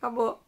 Acabou.